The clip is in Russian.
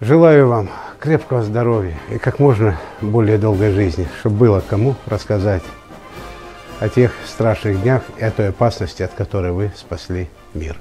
Желаю вам крепкого здоровья и как можно более долгой жизни, чтобы было кому рассказать о тех страшных днях и о той опасности, от которой вы спасли мир.